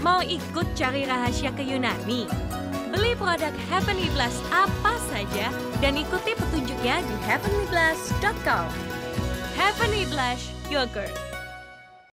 Mau ikut cari rahasia ke Yunani? Beli produk Heavenly Blast apa saja dan ikuti petunjuknya di heavenlyblast.com. Heavenly Blast Yogurt